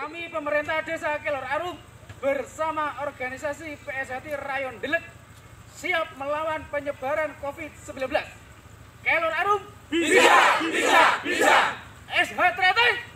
Kami pemerintah Desa Kelor Arum bersama organisasi PSHT Rayon Delek siap melawan penyebaran COVID-19. Kelor Arum Bisa, bisa, bisa. SH Teratai